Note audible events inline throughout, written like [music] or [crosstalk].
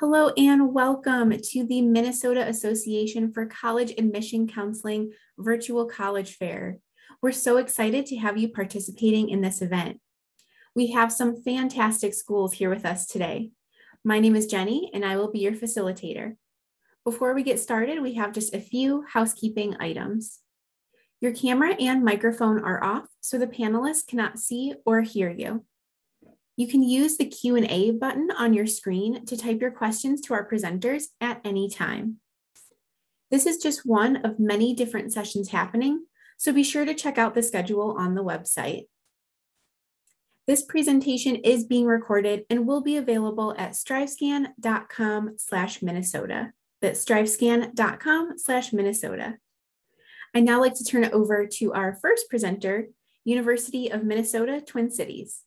Hello and welcome to the Minnesota Association for College Admission Counseling Virtual College Fair. We're so excited to have you participating in this event. We have some fantastic schools here with us today. My name is Jenny and I will be your facilitator. Before we get started, we have just a few housekeeping items. Your camera and microphone are off, so the panelists cannot see or hear you. You can use the Q&A button on your screen to type your questions to our presenters at any time. This is just one of many different sessions happening, so be sure to check out the schedule on the website. This presentation is being recorded and will be available at strivescan.com slash Minnesota. That's strivescan.com slash Minnesota. I'd now like to turn it over to our first presenter, University of Minnesota Twin Cities.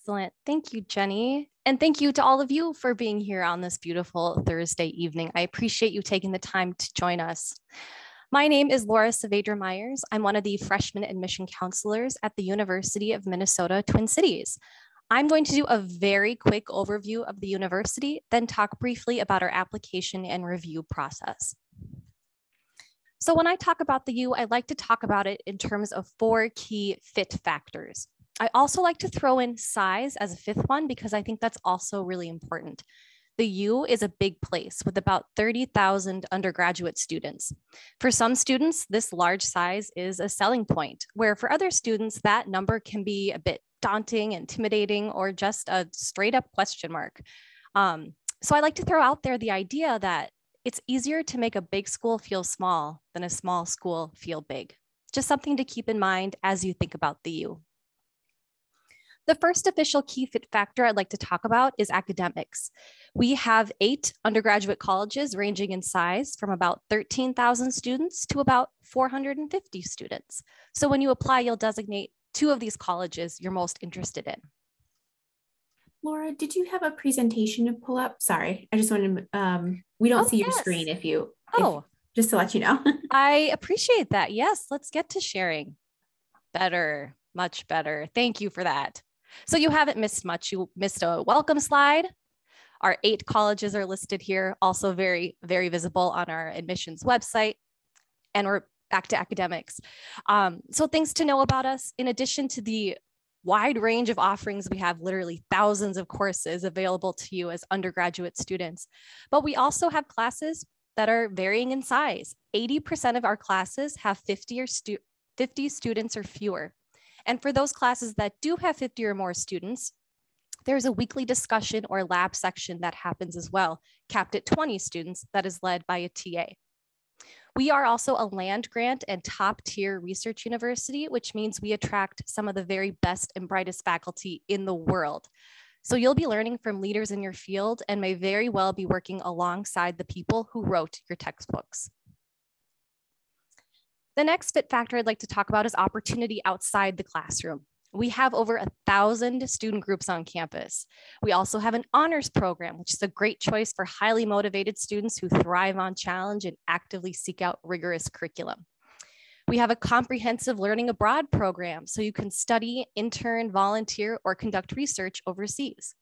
Excellent. Thank you, Jenny. And thank you to all of you for being here on this beautiful Thursday evening. I appreciate you taking the time to join us. My name is Laura Saavedra Myers. I'm one of the freshman admission counselors at the University of Minnesota Twin Cities. I'm going to do a very quick overview of the university, then talk briefly about our application and review process. So when I talk about the U, I like to talk about it in terms of four key fit factors. I also like to throw in size as a fifth one because I think that's also really important. The U is a big place with about 30,000 undergraduate students. For some students, this large size is a selling point, where for other students, that number can be a bit daunting, intimidating, or just a straight up question mark. Um, so I like to throw out there the idea that it's easier to make a big school feel small than a small school feel big. Just something to keep in mind as you think about the U. The first official key fit factor I'd like to talk about is academics. We have eight undergraduate colleges ranging in size from about 13,000 students to about 450 students. So when you apply, you'll designate two of these colleges you're most interested in. Laura, did you have a presentation to pull up? Sorry, I just wanted to, um, we don't oh, see yes. your screen if you, oh, if, just to let you know. [laughs] I appreciate that. Yes, let's get to sharing. Better, much better. Thank you for that. So you haven't missed much. You missed a welcome slide. Our eight colleges are listed here, also very, very visible on our admissions website. And we're back to academics. Um, so things to know about us, in addition to the wide range of offerings, we have literally thousands of courses available to you as undergraduate students. But we also have classes that are varying in size. 80% of our classes have 50 or stu 50 students or fewer. And for those classes that do have 50 or more students, there's a weekly discussion or lab section that happens as well, capped at 20 students that is led by a TA. We are also a land grant and top tier research university, which means we attract some of the very best and brightest faculty in the world. So you'll be learning from leaders in your field and may very well be working alongside the people who wrote your textbooks. The next fit factor I'd like to talk about is opportunity outside the classroom. We have over a thousand student groups on campus. We also have an honors program, which is a great choice for highly motivated students who thrive on challenge and actively seek out rigorous curriculum. We have a comprehensive learning abroad program, so you can study, intern, volunteer, or conduct research overseas.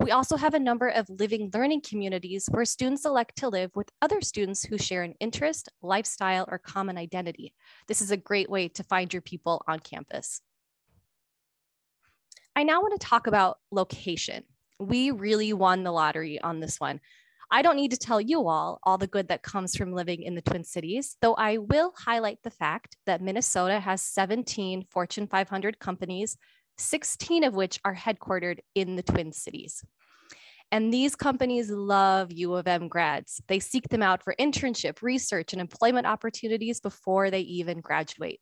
We also have a number of living learning communities where students elect to live with other students who share an interest, lifestyle, or common identity. This is a great way to find your people on campus. I now want to talk about location. We really won the lottery on this one. I don't need to tell you all all the good that comes from living in the Twin Cities, though I will highlight the fact that Minnesota has 17 Fortune 500 companies 16 of which are headquartered in the Twin Cities. And these companies love U of M grads. They seek them out for internship, research, and employment opportunities before they even graduate.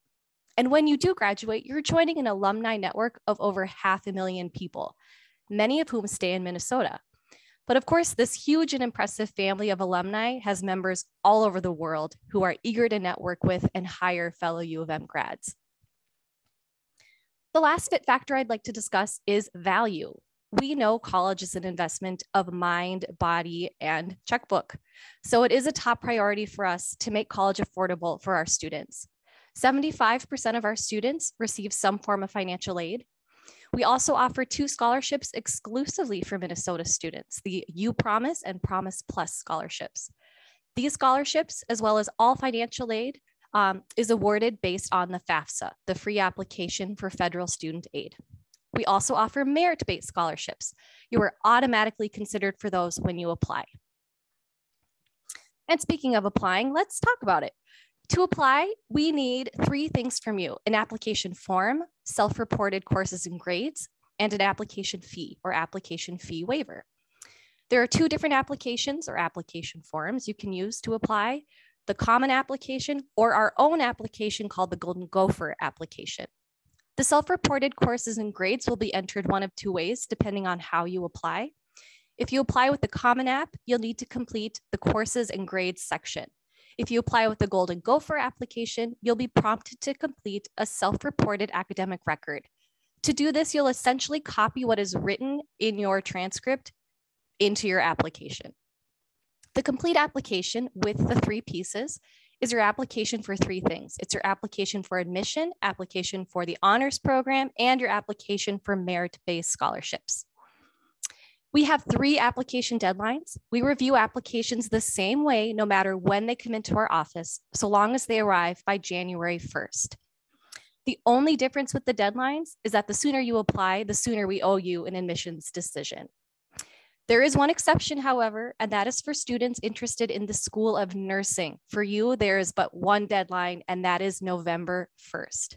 And when you do graduate, you're joining an alumni network of over half a million people, many of whom stay in Minnesota. But of course, this huge and impressive family of alumni has members all over the world who are eager to network with and hire fellow U of M grads. The last fit factor I'd like to discuss is value. We know college is an investment of mind, body, and checkbook. So it is a top priority for us to make college affordable for our students. 75% of our students receive some form of financial aid. We also offer two scholarships exclusively for Minnesota students, the U Promise and Promise Plus scholarships. These scholarships, as well as all financial aid, um, is awarded based on the FAFSA, the free application for federal student aid. We also offer merit-based scholarships. You are automatically considered for those when you apply. And speaking of applying, let's talk about it. To apply, we need three things from you, an application form, self-reported courses and grades, and an application fee or application fee waiver. There are two different applications or application forms you can use to apply, the common application or our own application called the Golden Gopher application. The self-reported courses and grades will be entered one of two ways depending on how you apply. If you apply with the Common App, you'll need to complete the courses and grades section. If you apply with the Golden Gopher application, you'll be prompted to complete a self-reported academic record. To do this, you'll essentially copy what is written in your transcript into your application. The complete application with the three pieces is your application for three things. It's your application for admission, application for the honors program, and your application for merit-based scholarships. We have three application deadlines. We review applications the same way, no matter when they come into our office, so long as they arrive by January 1st. The only difference with the deadlines is that the sooner you apply, the sooner we owe you an admissions decision. There is one exception, however, and that is for students interested in the School of Nursing. For you, there is but one deadline, and that is November 1st.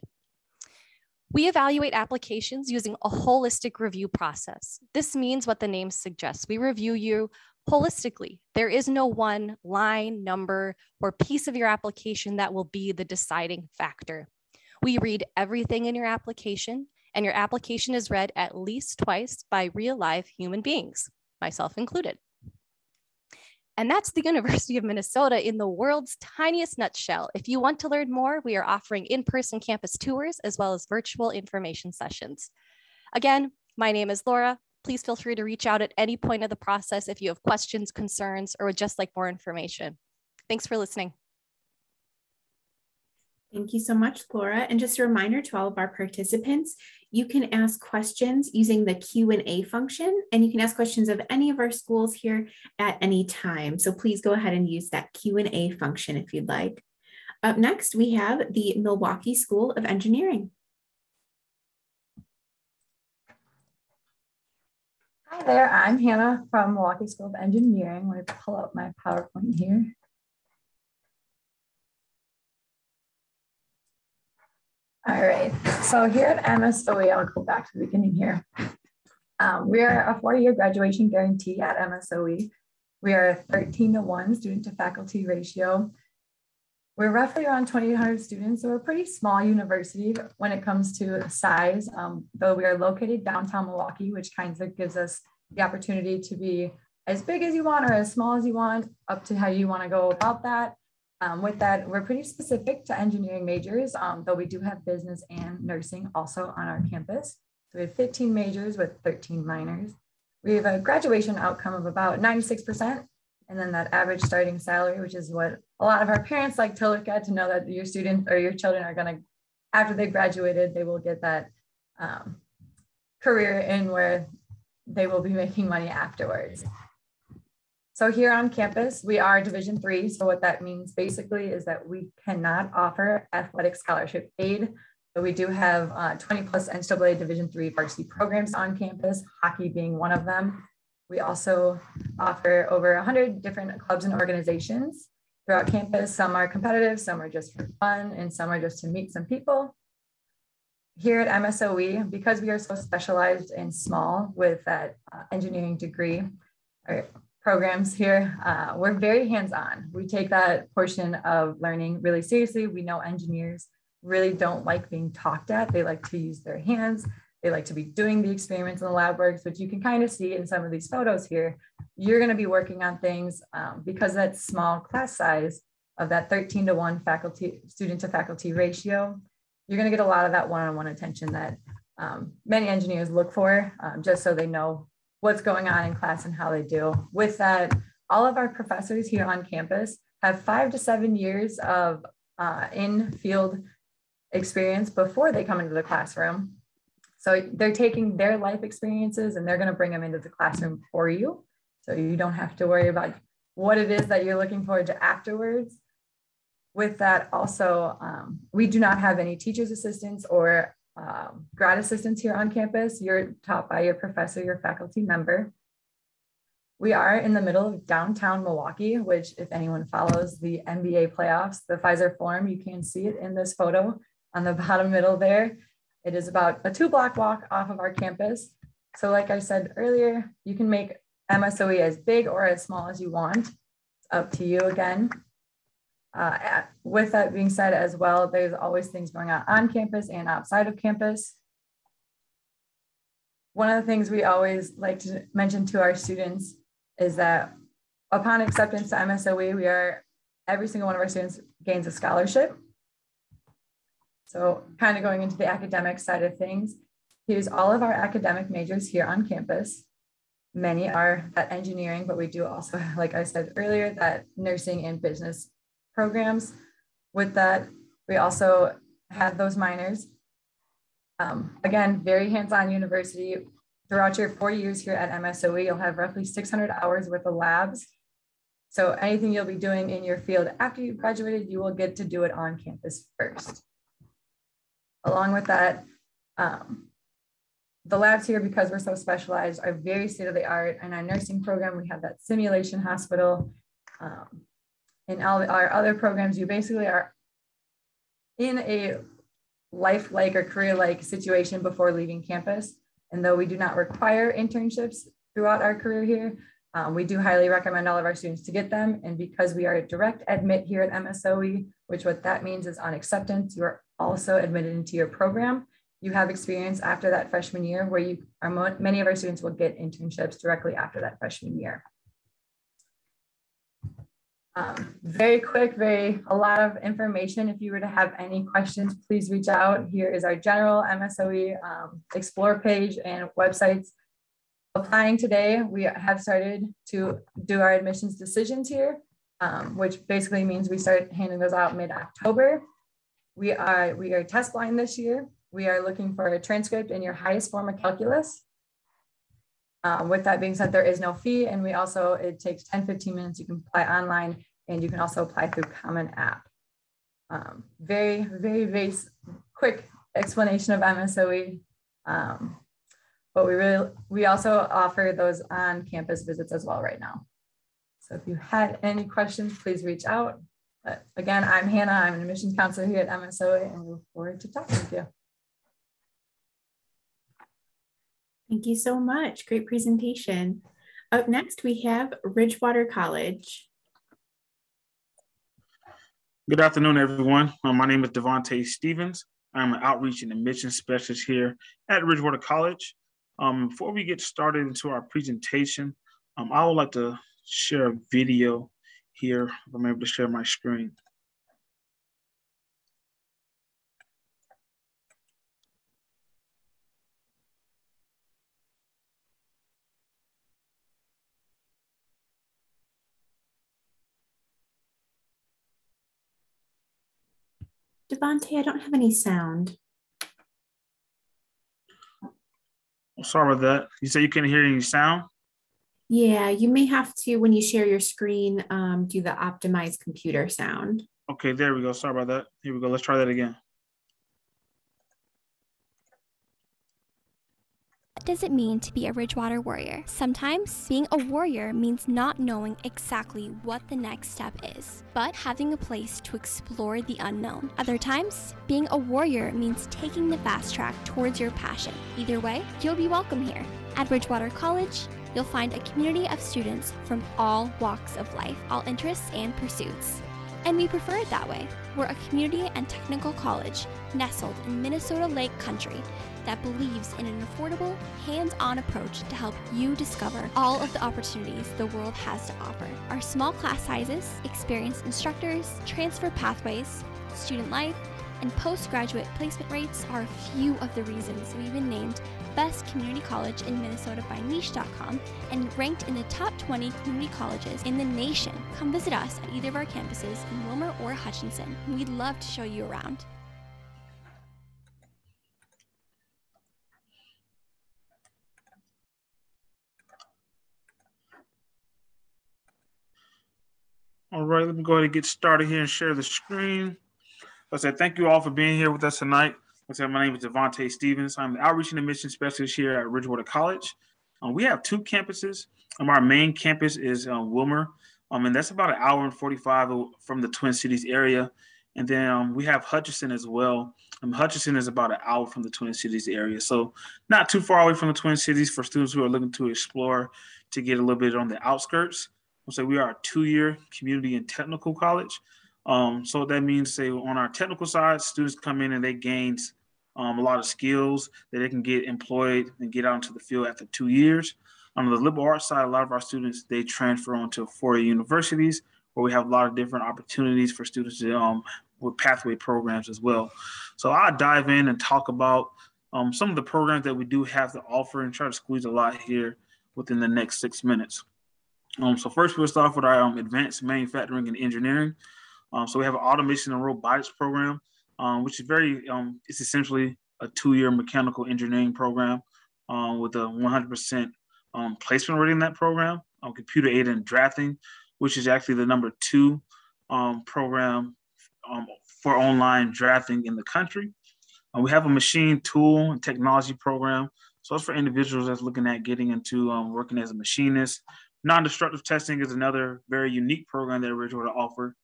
We evaluate applications using a holistic review process. This means what the name suggests. We review you holistically. There is no one line, number, or piece of your application that will be the deciding factor. We read everything in your application, and your application is read at least twice by real live human beings, myself included. And that's the [laughs] University of Minnesota in the world's tiniest nutshell. If you want to learn more, we are offering in-person campus tours as well as virtual information sessions. Again, my name is Laura. Please feel free to reach out at any point of the process if you have questions, concerns, or would just like more information. Thanks for listening. Thank you so much, Laura. And just a reminder to all of our participants, you can ask questions using the Q&A function, and you can ask questions of any of our schools here at any time. So please go ahead and use that Q&A function if you'd like. Up next, we have the Milwaukee School of Engineering. Hi there, I'm Hannah from Milwaukee School of Engineering. Going to pull up my PowerPoint here. All right, so here at MSOE, I'll go back to the beginning here. Um, we are a four-year graduation guarantee at MSOE. We are a 13 to 1 student to faculty ratio. We're roughly around 2,800 students, so we're a pretty small university when it comes to size, um, though we are located downtown Milwaukee, which kind of gives us the opportunity to be as big as you want or as small as you want, up to how you want to go about that. Um, with that, we're pretty specific to engineering majors, um, though we do have business and nursing also on our campus. So we have 15 majors with 13 minors. We have a graduation outcome of about 96%, and then that average starting salary, which is what a lot of our parents like to look at to know that your student or your children are going to, after they graduated, they will get that um, career in where they will be making money afterwards. So here on campus, we are Division three. So what that means basically is that we cannot offer athletic scholarship aid, but we do have uh, 20 plus NCAA Division three varsity programs on campus, hockey being one of them. We also offer over 100 different clubs and organizations throughout campus. Some are competitive, some are just for fun, and some are just to meet some people. Here at MSOE, because we are so specialized and small with that uh, engineering degree, programs here, uh, we're very hands-on. We take that portion of learning really seriously. We know engineers really don't like being talked at. They like to use their hands. They like to be doing the experiments in the lab works, which you can kind of see in some of these photos here. You're gonna be working on things um, because that small class size of that 13 to one faculty, student to faculty ratio, you're gonna get a lot of that one-on-one -on -one attention that um, many engineers look for um, just so they know what's going on in class and how they do. With that, all of our professors here on campus have five to seven years of uh, in field experience before they come into the classroom. So they're taking their life experiences and they're going to bring them into the classroom for you. So you don't have to worry about what it is that you're looking forward to afterwards. With that, also, um, we do not have any teacher's assistants or um, grad assistants here on campus. You're taught by your professor, your faculty member. We are in the middle of downtown Milwaukee, which if anyone follows the NBA playoffs, the Fiserv Forum, you can see it in this photo on the [laughs] bottom middle there. It is about a two block walk off of our campus. So like I said earlier, you can make MSOE as big or as small as you want. It's up to you again. Uh, with that being said as well, there's always things going on on campus and outside of campus. One of the things we always like to mention to our students is that upon acceptance to MSOE, we are, every single one of our students gains a scholarship. So kind of going into the academic side of things, here's all of our academic majors here on campus. Many are that engineering, but we do also, [laughs] like I said earlier, that nursing and business programs. With that, we also have those minors. Um, again, very hands-on university Throughout your four years here at MSOE, you'll have roughly 600 hours worth of labs. So anything you'll be doing in your field after you've graduated, you will get to do it on campus first. Along with that, um, the labs here, because we're so specialized, are very state of the art. In our nursing program, we have that simulation hospital. Um, in all our other programs, you basically are in a life-like or career-like situation before leaving campus. And though we do not require internships throughout our career here, um, we do highly recommend all of our students to get them. And because we are a direct admit here at MSOE, which what that means is on acceptance, you are also admitted into your program. You have experience after that freshman year where you are many of our students will get internships directly after that freshman year. Um, very quick, very a lot of information. If you were to have any questions, please reach out. Here is our general MSOE um, Explore page and websites. Applying today, we have started to do our admissions decisions here, um, which basically means we start handing those out mid-October. We are we are test blind this year. We are looking for a transcript in your highest form of calculus. Um, with that being said, there is no fee. And we also, it takes 10, 15 minutes. You can apply online and you can also apply through Common App. Um, very, very, very quick explanation of MSOE. Um, but we really, we also offer those on campus visits as well right now. So if you had any questions, please reach out. But again, I'm Hannah. I'm an admissions counselor here at MSOE and we look forward to talking with you. Thank you so much. Great presentation. Up next, we have Ridgewater College. Good afternoon, everyone. Uh, my name is Devontae Stevens. I'm an outreach and admissions specialist here at Ridgewater College. Um, before we get started into our presentation, um, I would like to share a video here. If I'm able to share my screen. Devontae, I don't have any sound. Sorry about that. You say you can't hear any sound? Yeah, you may have to, when you share your screen, um, do the optimized computer sound. Okay, there we go. Sorry about that. Here we go. Let's try that again. What does it mean to be a Ridgewater warrior? Sometimes being a warrior means not knowing exactly what the next step is, but having a place to explore the unknown. Other times, being a warrior means taking the fast track towards your passion. Either way, you'll be welcome here. At Ridgewater College, you'll find a community of students from all walks of life, all interests and pursuits. And we prefer it that way. We're a community and technical college nestled in Minnesota Lake Country that believes in an affordable, hands on approach to help you discover all of the opportunities the world has to offer. Our small class sizes, experienced instructors, transfer pathways, student life, and postgraduate placement rates are a few of the reasons we've been named best community college in Minnesota by niche.com and ranked in the top 20 community colleges in the nation. Come visit us at either of our campuses in Willmar or Hutchinson. We'd love to show you around. All right, let me go ahead and get started here and share the screen. I say thank you all for being here with us tonight. I said, my name is Devontae Stevens. I'm the Outreach and Admission Specialist here at Ridgewater College. Um, we have two campuses. Um, our main campus is um, Willmar, um, and that's about an hour and 45 from the Twin Cities area. And then um, we have Hutchinson as well. Um, Hutchinson is about an hour from the Twin Cities area. So not too far away from the Twin Cities for students who are looking to explore to get a little bit on the outskirts. So we are a two-year community and technical college. Um, so that means, say, on our technical side, students come in and they gain um, a lot of skills that they can get employed and get out into the field after two years. On the liberal arts side, a lot of our students they transfer onto four-year universities where we have a lot of different opportunities for students to, um, with pathway programs as well. So I'll dive in and talk about um, some of the programs that we do have to offer and try to squeeze a lot here within the next six minutes. Um, so first we'll start with our um, advanced manufacturing and engineering. Um, so we have an automation and robotics program, um, which is very, um, it's essentially a two-year mechanical engineering program um, with a 100% placement rate in that program. computer aided and drafting, which is actually the number two program for online drafting in the country. Uh, we have a machine tool and technology program. So it's for individuals that's looking at getting into working as a machinist, Non-destructive testing is another very unique program that we Ridgewater offer,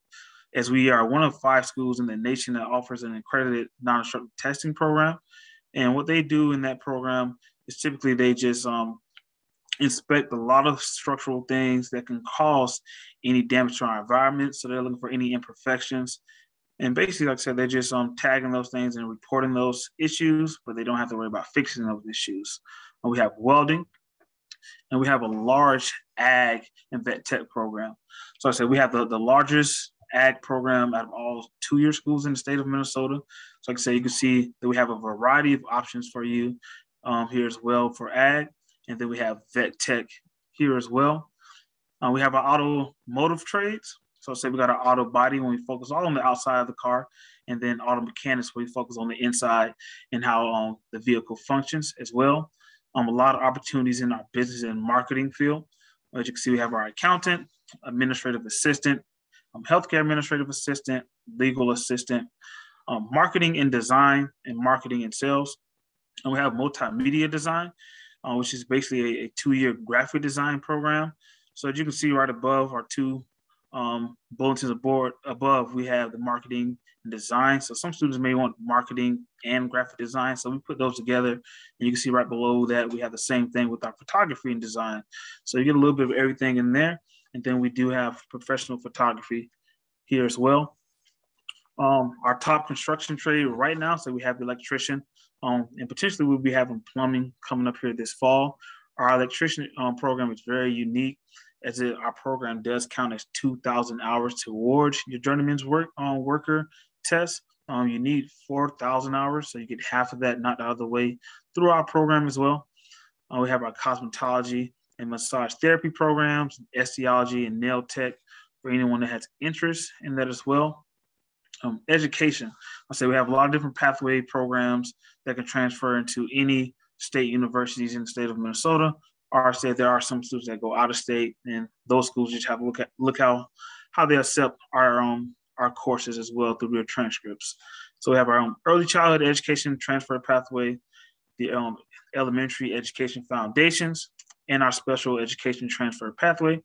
as we are one of five schools in the nation that offers an accredited non-destructive testing program. And what they do in that program is typically they just um, inspect a lot of structural things that can cause any damage to our environment. So they're looking for any imperfections. And basically, like I said, they're just um, tagging those things and reporting those issues, but they don't have to worry about fixing those issues. And we have welding, and we have a large ag and vet tech program. So I said we have the, the largest ag program out of all two-year schools in the state of Minnesota. So like I say, you can see that we have a variety of options for you um, here as well for ag. And then we have vet tech here as well. Uh, we have our automotive trades. So say we got our auto body when we focus all on the outside of the car, and then auto mechanics where we focus on the inside and how um, the vehicle functions as well um, a lot of opportunities in our business and marketing field. As you can see, we have our accountant, administrative assistant, um, healthcare administrative assistant, legal assistant, um, marketing and design, and marketing and sales. And we have multimedia design, uh, which is basically a, a two-year graphic design program. So as you can see right above our two um, bulletins board above, we have the marketing and design. So some students may want marketing and graphic design. So we put those together. And you can see right below that we have the same thing with our photography and design. So you get a little bit of everything in there. And then we do have professional photography here as well. Um, our top construction trade right now, so we have the electrician, um, and potentially we'll be having plumbing coming up here this fall. Our electrician um, program is very unique as it, our program does count as 2,000 hours towards your journeyman's work on um, worker test. Um, you need 4,000 hours, so you get half of that not out of the way through our program as well. Uh, we have our cosmetology and massage therapy programs, esthiology and nail tech for anyone that has interest in that as well. Um, education, I say we have a lot of different pathway programs that can transfer into any state universities in the state of Minnesota are said there are some students that go out of state, and those schools just have to look at look how how they accept our um our courses as well through their transcripts. So we have our own early childhood education transfer pathway, the um, elementary education foundations, and our special education transfer pathway.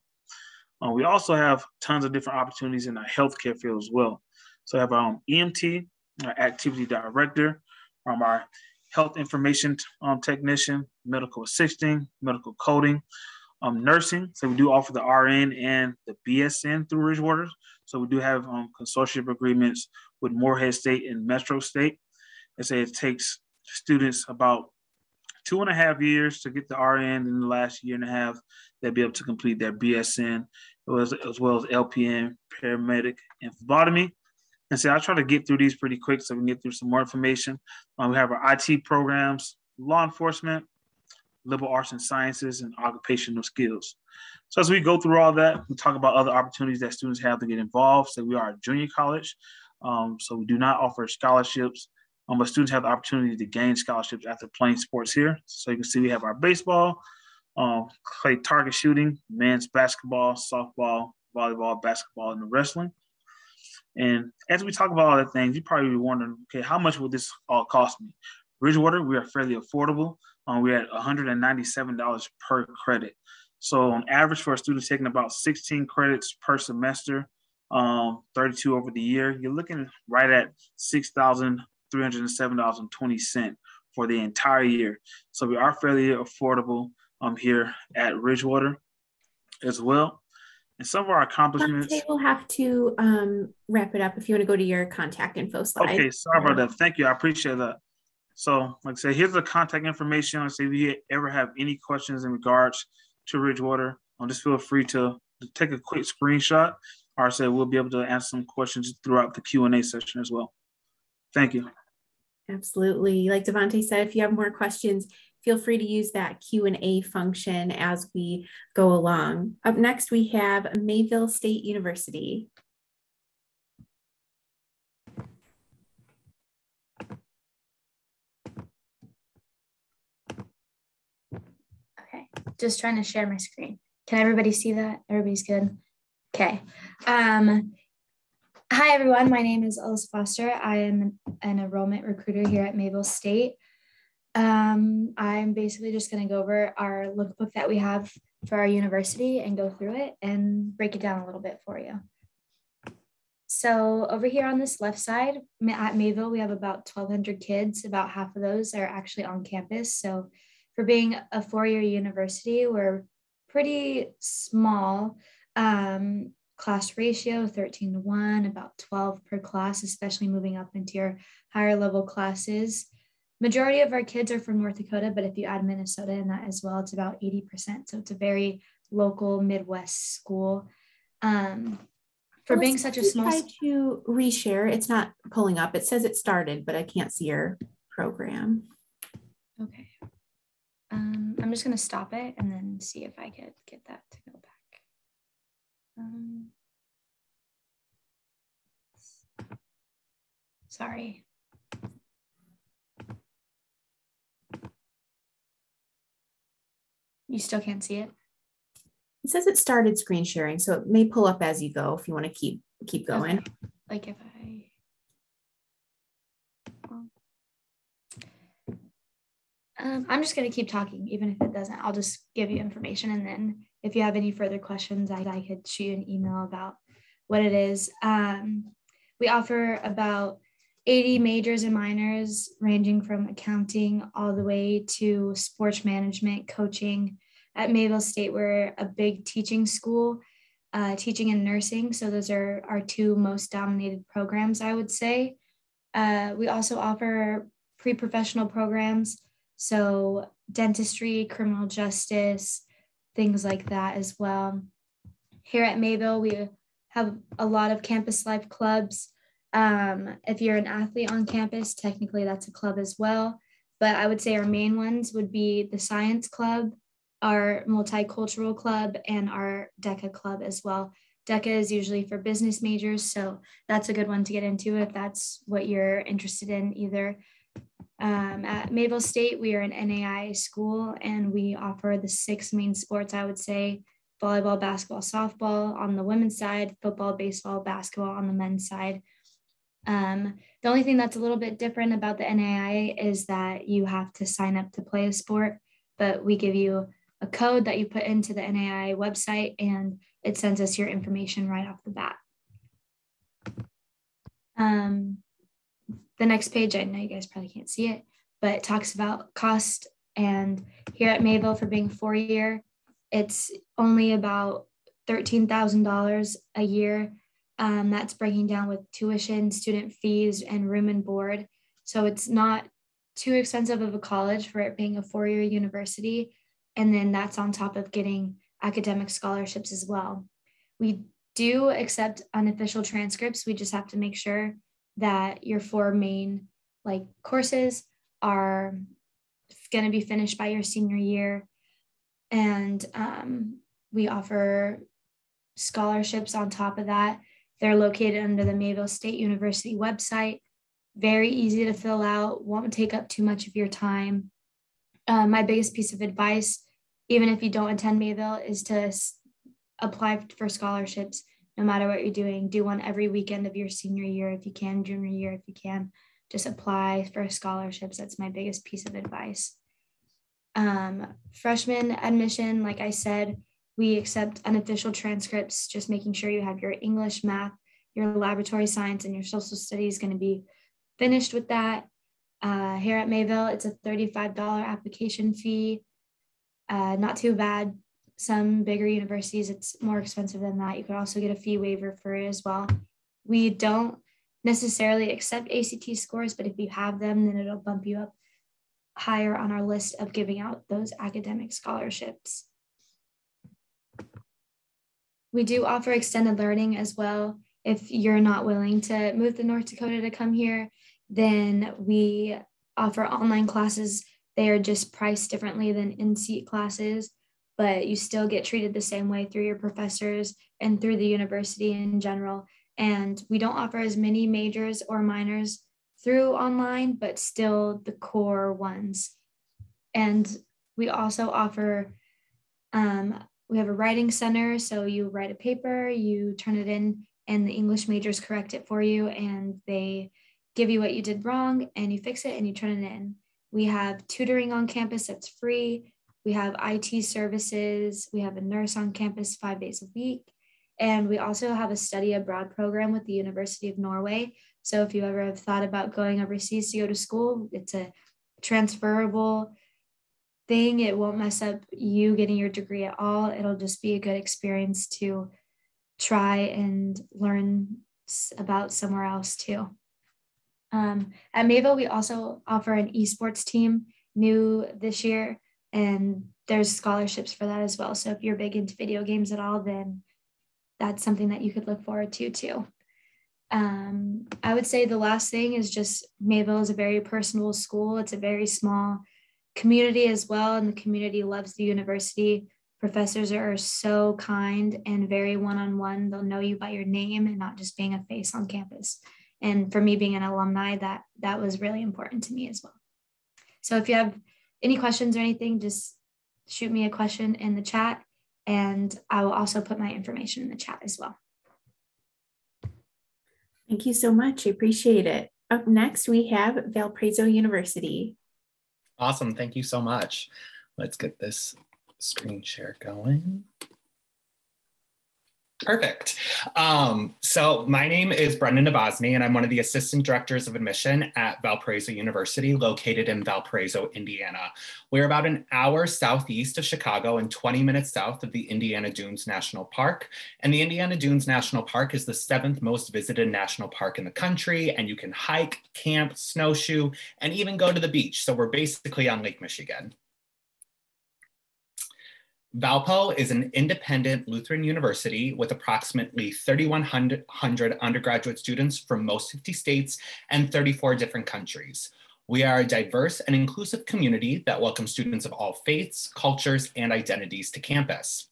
Uh, we also have tons of different opportunities in our healthcare field as well. So we have our EMT, our activity director, um, our health information um, technician, medical assisting, medical coding, um, nursing. So we do offer the RN and the BSN through Ridgewater. So we do have um, consortium agreements with Moorhead State and Metro State. They say it takes students about two and a half years to get the RN. In the last year and a half, they'll be able to complete their BSN, as, as well as LPN, paramedic, and phlebotomy. And so I try to get through these pretty quick so we can get through some more information. Um, we have our IT programs, law enforcement, liberal arts and sciences, and occupational skills. So as we go through all that, we talk about other opportunities that students have to get involved. So we are a junior college, um, so we do not offer scholarships, um, but students have the opportunity to gain scholarships after playing sports here. So you can see we have our baseball, um, clay target shooting, men's basketball, softball, volleyball, basketball, and wrestling. And as we talk about all the things, you probably be wondering, okay, how much will this all cost me? Bridgewater, we are fairly affordable. Um, we're at $197 per credit. So on average for a student taking about 16 credits per semester, um, 32 over the year, you're looking right at $6,307.20 for the entire year. So we are fairly affordable um, here at Ridgewater as well. And some of our accomplishments. we'll have to um, wrap it up if you want to go to your contact info slide. Okay, sorry about that. Thank you. I appreciate that. So, like I said, here's the contact information. I say if you ever have any questions in regards to Ridgewater, um, just feel free to, to take a quick screenshot. Or I say we'll be able to answer some questions throughout the Q and A session as well. Thank you. Absolutely. Like Devontae said, if you have more questions, feel free to use that Q&A function as we go along. Up next, we have Mayville State University. Okay, just trying to share my screen. Can everybody see that? Everybody's good? Okay. Um, hi, everyone. My name is Ellis Foster. I am an enrollment recruiter here at Mayville State. Um, I'm basically just going to go over our lookbook that we have for our university and go through it and break it down a little bit for you. So over here on this left side at Mayville, we have about 1,200 kids. About half of those are actually on campus. So for being a four-year university, we're pretty small. Um, class ratio 13 to 1, about 12 per class, especially moving up into your higher level classes. Majority of our kids are from North Dakota, but if you add Minnesota in that as well, it's about 80%. So it's a very local Midwest school. Um, for being such a small try to reshare it's not pulling up it says it started but i can't see your program okay um, i'm just going to stop it and then see if i could get that to go back um, sorry You still can't see it? It says it started screen sharing, so it may pull up as you go if you want to keep keep going. Okay. Like if I um, I'm just going to keep talking, even if it doesn't. I'll just give you information. And then if you have any further questions, I, I could shoot you an email about what it is. Um, we offer about 80 majors and minors, ranging from accounting all the way to sports management, coaching. At Mayville State, we're a big teaching school, uh, teaching and nursing. So those are our two most dominated programs, I would say. Uh, we also offer pre professional programs. So dentistry, criminal justice, things like that as well. Here at Mayville, we have a lot of campus life clubs um, if you're an athlete on campus, technically that's a club as well. But I would say our main ones would be the Science Club, our Multicultural Club, and our DECA Club as well. DECA is usually for business majors, so that's a good one to get into if that's what you're interested in either. Um, at Mayville State, we are an NAIA school and we offer the six main sports, I would say volleyball, basketball, softball on the women's side, football, baseball, basketball on the men's side. Um, the only thing that's a little bit different about the NAIA is that you have to sign up to play a sport, but we give you a code that you put into the NAIA website and it sends us your information right off the bat. Um, the next page, I know you guys probably can't see it, but it talks about cost. And here at Mayville for being four year, it's only about $13,000 a year um, that's breaking down with tuition, student fees, and room and board. So it's not too expensive of a college for it being a four year university. And then that's on top of getting academic scholarships as well. We do accept unofficial transcripts. We just have to make sure that your four main like courses are going to be finished by your senior year. And um, we offer scholarships on top of that they're located under the Mayville State University website. Very easy to fill out, won't take up too much of your time. Uh, my biggest piece of advice, even if you don't attend Mayville, is to apply for scholarships no matter what you're doing. Do one every weekend of your senior year if you can, junior year if you can. Just apply for scholarships. That's my biggest piece of advice. Um, freshman admission, like I said, we accept unofficial transcripts, just making sure you have your English, math, your laboratory science, and your social studies going to be finished with that. Uh, here at Mayville, it's a $35 application fee. Uh, not too bad. Some bigger universities, it's more expensive than that. You could also get a fee waiver for it as well. We don't necessarily accept ACT scores, but if you have them, then it'll bump you up higher on our list of giving out those academic scholarships. We do offer extended learning as well. If you're not willing to move to North Dakota to come here, then we offer online classes. They are just priced differently than in seat classes, but you still get treated the same way through your professors and through the university in general. And we don't offer as many majors or minors through online, but still the core ones. And we also offer, um, we have a writing center. So you write a paper, you turn it in, and the English majors correct it for you, and they give you what you did wrong, and you fix it and you turn it in. We have tutoring on campus that's free. We have IT services. We have a nurse on campus five days a week. And we also have a study abroad program with the University of Norway so if you ever have thought about going overseas to go to school, it's a transferable thing. It won't mess up you getting your degree at all. It'll just be a good experience to try and learn about somewhere else too. Um, at Mayville, we also offer an esports team new this year, and there's scholarships for that as well. So if you're big into video games at all, then that's something that you could look forward to too. Um, I would say the last thing is just Mayville is a very personable school. It's a very small community as well, and the community loves the university. Professors are so kind and very one on one. They'll know you by your name and not just being a face on campus. And for me, being an alumni, that that was really important to me as well. So if you have any questions or anything, just shoot me a question in the chat, and I will also put my information in the chat as well. Thank you so much. I appreciate it. Up next, we have Valparaiso University. Awesome. Thank you so much. Let's get this screen share going. Perfect. Um, so my name is Brendan Nabosny, and I'm one of the assistant directors of admission at Valparaiso University, located in Valparaiso, Indiana. We're about an hour southeast of Chicago and 20 minutes south of the Indiana Dunes National Park. And the Indiana Dunes National Park is the seventh most visited national park in the country, and you can hike, camp, snowshoe, and even go to the beach. So we're basically on Lake Michigan. Valpo is an independent Lutheran university with approximately 3,100 undergraduate students from most 50 states and 34 different countries. We are a diverse and inclusive community that welcomes students of all faiths, cultures, and identities to campus.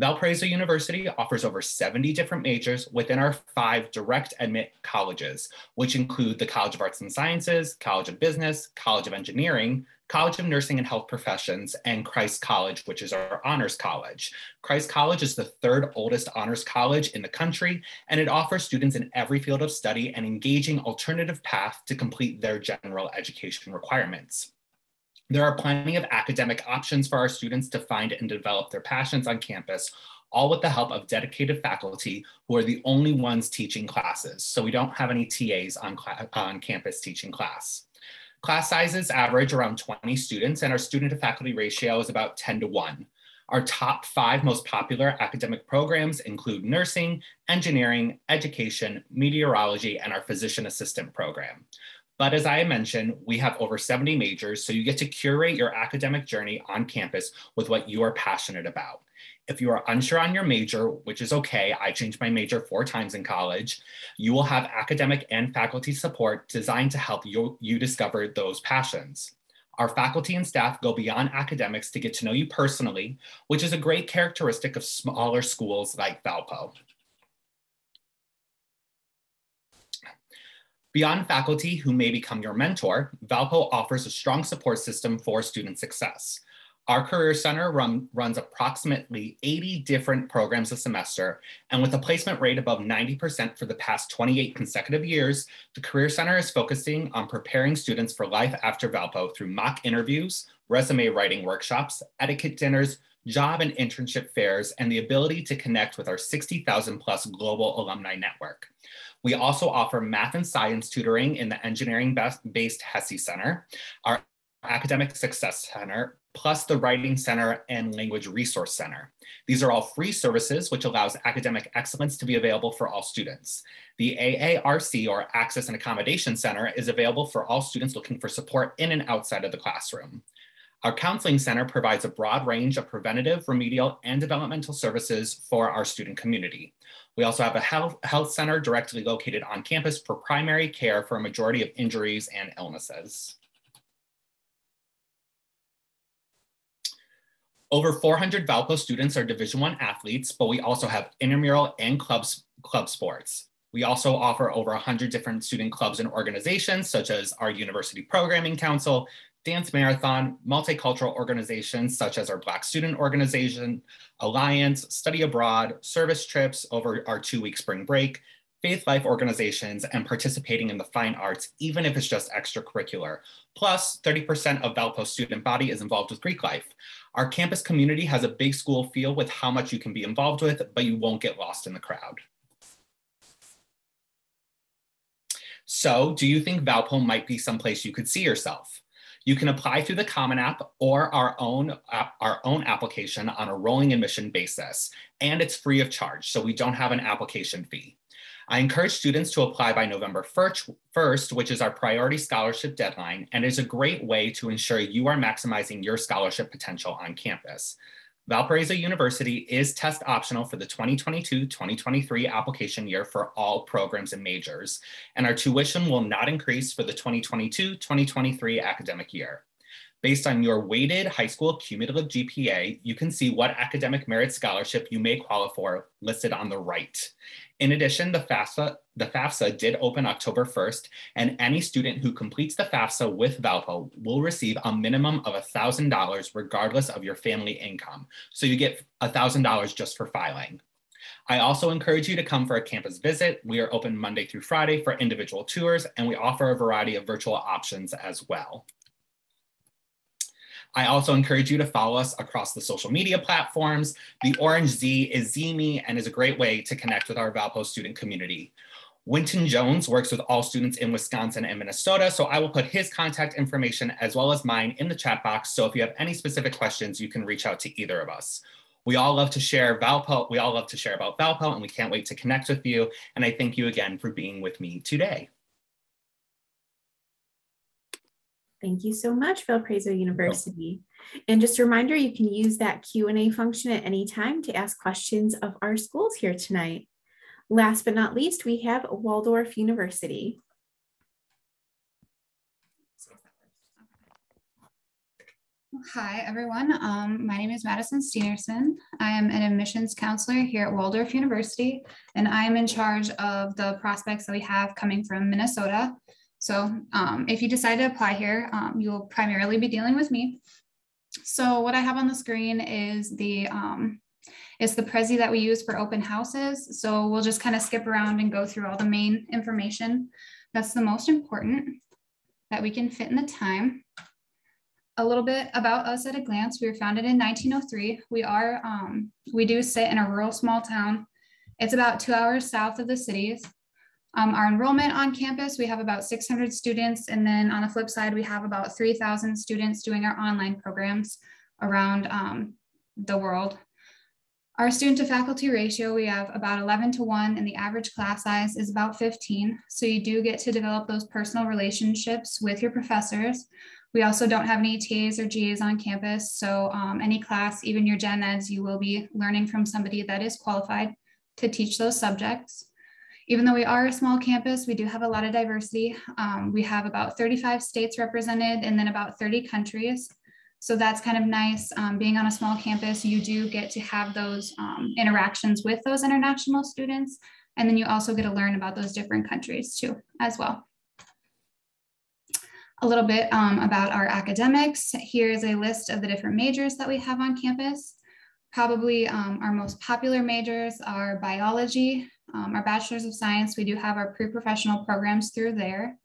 Valparaiso University offers over 70 different majors within our five direct admit colleges, which include the College of Arts and Sciences, College of Business, College of Engineering, College of Nursing and Health Professions, and Christ College, which is our honors college. Christ College is the third oldest honors college in the country, and it offers students in every field of study an engaging alternative path to complete their general education requirements. There are plenty of academic options for our students to find and develop their passions on campus, all with the help of dedicated faculty who are the only ones teaching classes. So we don't have any TAs on, on campus teaching class. Class sizes average around 20 students and our student to faculty ratio is about 10 to 1. Our top five most popular academic programs include nursing, engineering, education, meteorology, and our physician assistant program. But as I mentioned, we have over 70 majors, so you get to curate your academic journey on campus with what you are passionate about. If you are unsure on your major, which is okay, I changed my major four times in college, you will have academic and faculty support designed to help you, you discover those passions. Our faculty and staff go beyond academics to get to know you personally, which is a great characteristic of smaller schools like Valpo. Beyond faculty who may become your mentor, Valpo offers a strong support system for student success. Our Career Center run, runs approximately 80 different programs a semester, and with a placement rate above 90% for the past 28 consecutive years, the Career Center is focusing on preparing students for life after Valpo through mock interviews, resume writing workshops, etiquette dinners, job and internship fairs, and the ability to connect with our 60,000 plus global alumni network. We also offer math and science tutoring in the engineering-based Hesse Center, our Academic Success Center, plus the Writing Center and Language Resource Center. These are all free services, which allows academic excellence to be available for all students. The AARC, or Access and Accommodation Center, is available for all students looking for support in and outside of the classroom. Our counseling center provides a broad range of preventative, remedial, and developmental services for our student community. We also have a health, health center directly located on campus for primary care for a majority of injuries and illnesses. Over 400 Valpo students are Division One athletes, but we also have intramural and clubs, club sports. We also offer over 100 different student clubs and organizations, such as our University Programming Council, dance marathon, multicultural organizations such as our Black Student Organization, Alliance, Study Abroad, service trips over our two week spring break, faith life organizations, and participating in the fine arts, even if it's just extracurricular. Plus, 30% of Valpo student body is involved with Greek life. Our campus community has a big school feel with how much you can be involved with, but you won't get lost in the crowd. So, do you think Valpo might be someplace you could see yourself? You can apply through the Common App or our own, uh, our own application on a rolling admission basis, and it's free of charge, so we don't have an application fee. I encourage students to apply by November 1st, which is our priority scholarship deadline, and is a great way to ensure you are maximizing your scholarship potential on campus. Valparaiso University is test optional for the 2022-2023 application year for all programs and majors, and our tuition will not increase for the 2022-2023 academic year. Based on your weighted high school cumulative GPA, you can see what academic merit scholarship you may qualify for listed on the right. In addition, the FAFSA, the FAFSA did open October 1st, and any student who completes the FAFSA with Valpo will receive a minimum of $1,000 regardless of your family income. So you get $1,000 just for filing. I also encourage you to come for a campus visit. We are open Monday through Friday for individual tours, and we offer a variety of virtual options as well. I also encourage you to follow us across the social media platforms. The Orange Z is ZeeMee and is a great way to connect with our Valpo student community. Winton Jones works with all students in Wisconsin and Minnesota, so I will put his contact information as well as mine in the chat box. So if you have any specific questions, you can reach out to either of us. We all love to share Valpo. We all love to share about Valpo, and we can't wait to connect with you. And I thank you again for being with me today. Thank you so much, Valparaiso University. And just a reminder, you can use that Q&A function at any time to ask questions of our schools here tonight. Last but not least, we have Waldorf University. Hi, everyone. Um, my name is Madison Steenerson. I am an admissions counselor here at Waldorf University, and I am in charge of the prospects that we have coming from Minnesota. So um, if you decide to apply here, um, you will primarily be dealing with me. So what I have on the screen is the um, it's the Prezi that we use for open houses. So we'll just kind of skip around and go through all the main information. That's the most important that we can fit in the time. A little bit about us at a glance. We were founded in 1903. We are, um, we do sit in a rural small town. It's about two hours south of the cities. Um, our enrollment on campus, we have about 600 students. And then on the flip side, we have about 3,000 students doing our online programs around um, the world. Our student to faculty ratio, we have about 11 to 1, and the average class size is about 15. So you do get to develop those personal relationships with your professors. We also don't have any TAs or GAs on campus. So um, any class, even your gen eds, you will be learning from somebody that is qualified to teach those subjects even though we are a small campus, we do have a lot of diversity. Um, we have about 35 states represented and then about 30 countries. So that's kind of nice. Um, being on a small campus, you do get to have those um, interactions with those international students. And then you also get to learn about those different countries too, as well. a little bit um, about our academics. Here is a list of the different majors that we have on campus. Probably um, our most popular majors are biology, um, our bachelor's of science. We do have our pre-professional programs through there.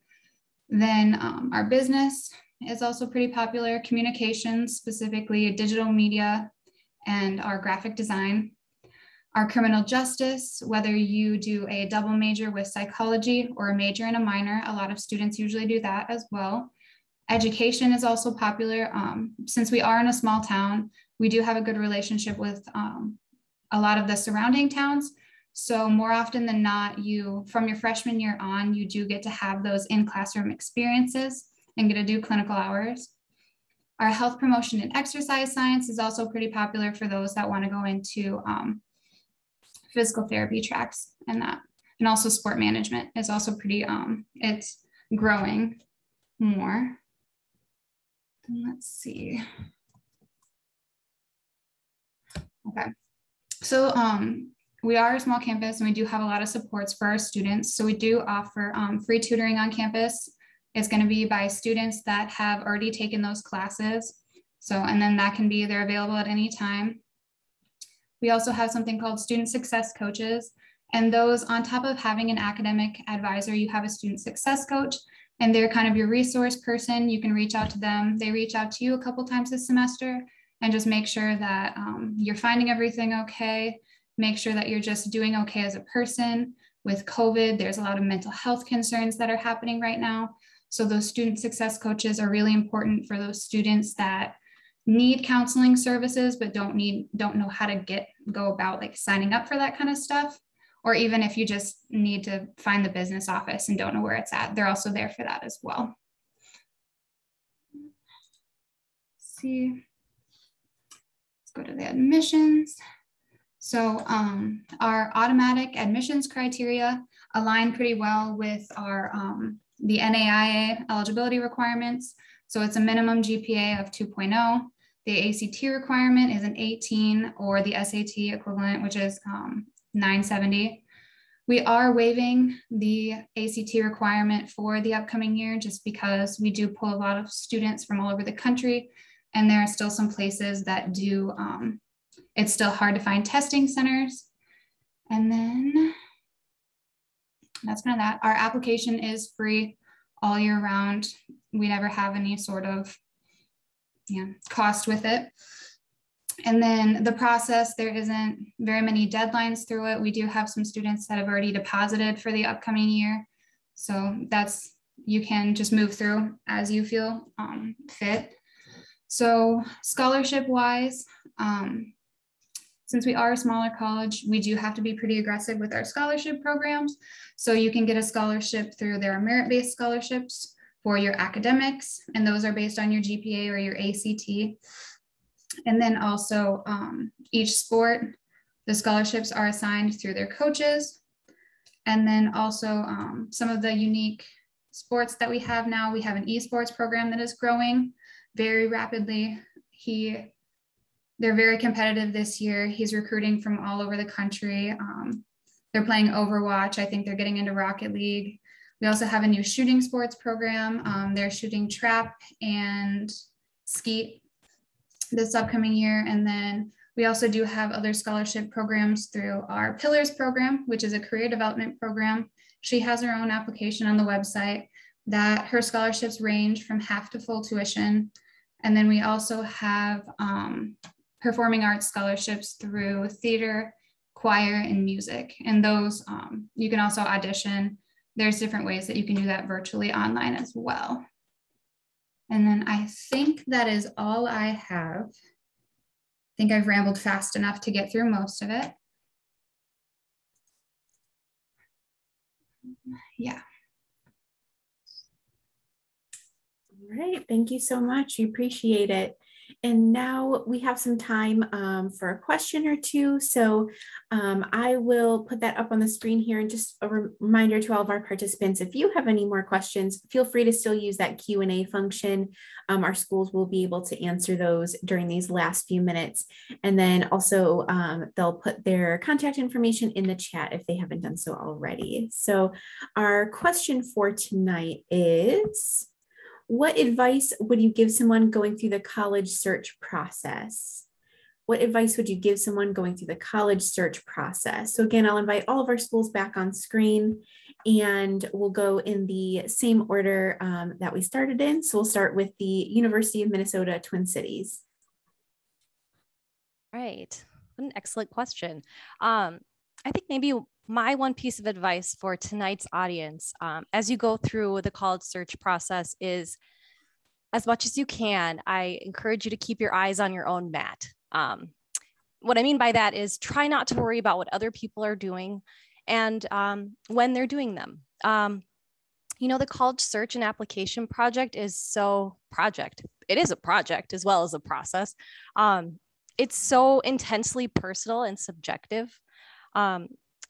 Then um, our business is also pretty popular, communications, specifically digital media and our graphic design. Our criminal justice, whether you do a double major with psychology or a major and a minor, a lot of students usually do that as well. Education is also popular. Um, since we are in a small town, we do have a good relationship with um, a lot of the surrounding towns. So more often than not, you from your freshman year on, you do get to have those in classroom experiences and get to do clinical hours. Our health promotion and exercise science is also pretty popular for those that want to go into um, physical therapy tracks and that. And also sport management is also pretty, um, it's growing more. And let's see. Okay. So um, we are a small campus and we do have a lot of supports for our students. So we do offer um, free tutoring on campus. It's going to be by students that have already taken those classes. So, and then that can be, they're available at any time. We also have something called student success coaches. And those, on top of having an academic advisor, you have a student success coach, and they're kind of your resource person. You can reach out to them. They reach out to you a couple times this semester and just make sure that um, you're finding everything okay. Make sure that you're just doing okay as a person. With COVID, there's a lot of mental health concerns that are happening right now. So, those student success coaches are really important for those students that need counseling services but don't need don't know how to get go about like signing up for that kind of stuff or even if you just need to find the business office and don't know where it's at they're also there for that as well Let's see let's go to the admissions so um, our automatic admissions criteria align pretty well with our um, the NAIA eligibility requirements. So it's a minimum GPA of 2.0. The ACT requirement is an 18 or the SAT equivalent, which is um, 970. We are waiving the ACT requirement for the upcoming year just because we do pull a lot of students from all over the country and there are still some places that do, um, it's still hard to find testing centers. And then that's kind of that. Our application is free all year round. We never have any sort of yeah, cost with it. And then the process, there isn't very many deadlines through it. We do have some students that have already deposited for the upcoming year. So that's, you can just move through as you feel um, fit. So scholarship wise, um, since we are a smaller college, we do have to be pretty aggressive with our scholarship programs. So you can get a scholarship through their merit-based scholarships for your academics, and those are based on your GPA or your ACT. And then also um, each sport, the scholarships are assigned through their coaches. And then also um, some of the unique sports that we have now, we have an esports program that is growing very rapidly. He, they're very competitive this year. He's recruiting from all over the country. Um, they're playing Overwatch. I think they're getting into Rocket League. We also have a new shooting sports program. Um, they're shooting trap and skeet this upcoming year. And then we also do have other scholarship programs through our Pillars program, which is a career development program. She has her own application on the website that her scholarships range from half to full tuition. And then we also have um, performing arts scholarships through theater, choir, and music. And those um, you can also audition there's different ways that you can do that virtually online as well. And then I think that is all I have. I think I've rambled fast enough to get through most of it. Yeah. All right, thank you so much. We appreciate it. And now we have some time um, for a question or two. So um, I will put that up on the screen here. And just a reminder to all of our participants, if you have any more questions, feel free to still use that Q&A function. Um, our schools will be able to answer those during these last few minutes. And then also um, they'll put their contact information in the chat if they haven't done so already. So our question for tonight is, what advice would you give someone going through the college search process? What advice would you give someone going through the college search process? So again, I'll invite all of our schools back on screen and we'll go in the same order um, that we started in. So we'll start with the University of Minnesota Twin Cities. Right, an excellent question. Um, I think maybe my one piece of advice for tonight's audience um, as you go through the college search process is as much as you can, I encourage you to keep your eyes on your own mat. Um, what I mean by that is try not to worry about what other people are doing and um, when they're doing them. Um, you know, the college search and application project is so project. It is a project as well as a process. Um, it's so intensely personal and subjective.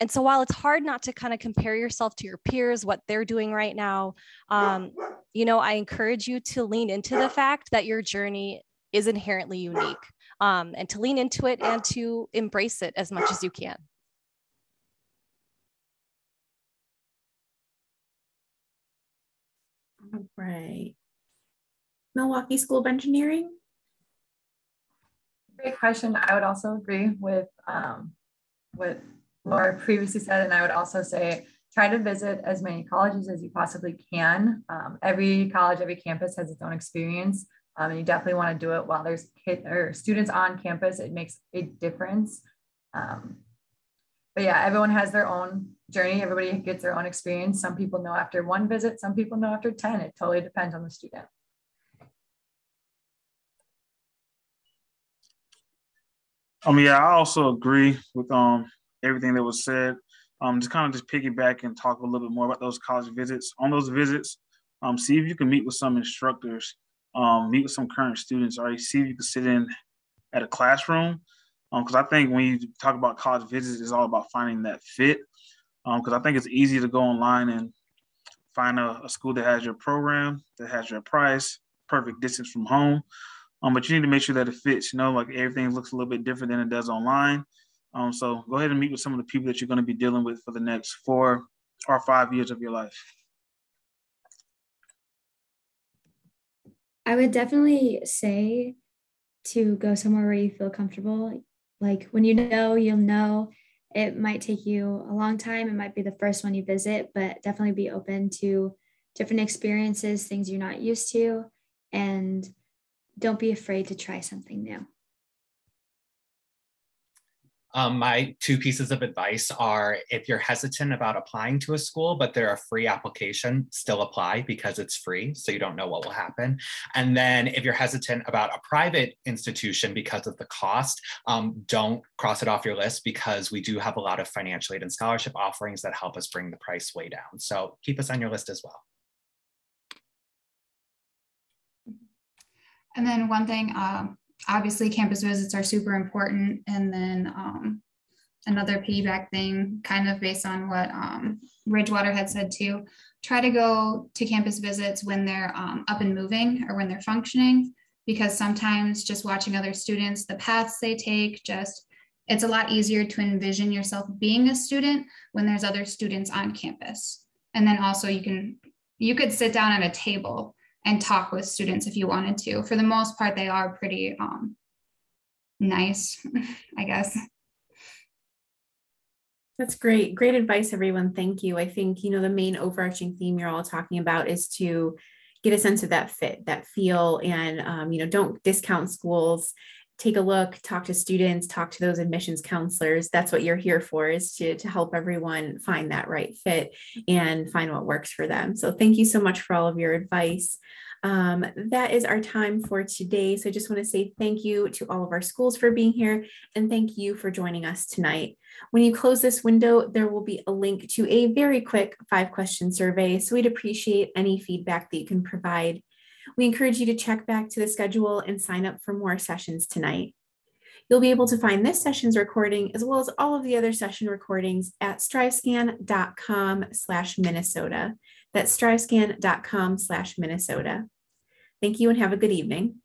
And so while it's hard not to kind of compare yourself to your peers, what they're doing right now, um, you know, I encourage you to lean into the fact that your journey is inherently unique um, and to lean into it and to embrace it as much as you can. All right. Milwaukee School of Engineering. Great question. I would also agree with um, what Laura previously said, and I would also say try to visit as many colleges as you possibly can. Um, every college, every campus has its own experience, um, and you definitely want to do it while there's kids or students on campus. It makes a difference. Um, but yeah, everyone has their own journey. Everybody gets their own experience. Some people know after one visit, some people know after 10. It totally depends on the student. Um, yeah, I also agree with um everything that was said. Um, just kind of just piggyback and talk a little bit more about those college visits. On those visits, um, see if you can meet with some instructors, um, meet with some current students, or see if you can sit in at a classroom. Because um, I think when you talk about college visits, it's all about finding that fit. Because um, I think it's easy to go online and find a, a school that has your program, that has your price, perfect distance from home. Um, but you need to make sure that it fits. You know, like everything looks a little bit different than it does online. Um, so go ahead and meet with some of the people that you're going to be dealing with for the next four or five years of your life. I would definitely say to go somewhere where you feel comfortable. Like when you know, you'll know. It might take you a long time. It might be the first one you visit, but definitely be open to different experiences, things you're not used to, and don't be afraid to try something new. Um, my two pieces of advice are if you're hesitant about applying to a school, but they're a free application, still apply because it's free. So you don't know what will happen. And then if you're hesitant about a private institution because of the cost, um, don't cross it off your list because we do have a lot of financial aid and scholarship offerings that help us bring the price way down. So keep us on your list as well. And then one thing, um, obviously campus visits are super important. And then um, another piggyback thing, kind of based on what um, Ridgewater had said too, try to go to campus visits when they're um, up and moving or when they're functioning, because sometimes just watching other students, the paths they take, just it's a lot easier to envision yourself being a student when there's other students on campus. And then also you can you could sit down at a table and talk with students if you wanted to. For the most part, they are pretty um, nice, [laughs] I guess. That's great. Great advice, everyone. Thank you. I think, you know, the main overarching theme you're all talking about is to get a sense of that fit, that feel, and, um, you know, don't discount schools. Take a look, talk to students, talk to those admissions counselors. That's what you're here for is to, to help everyone find that right fit and find what works for them. So thank you so much for all of your advice. Um, that is our time for today. So I just want to say thank you to all of our schools for being here and thank you for joining us tonight. When you close this window, there will be a link to a very quick five question survey. So we'd appreciate any feedback that you can provide. We encourage you to check back to the schedule and sign up for more sessions tonight. You'll be able to find this session's recording as well as all of the other session recordings at strivescan.com slash Minnesota. That's strivescan.com slash Minnesota. Thank you and have a good evening.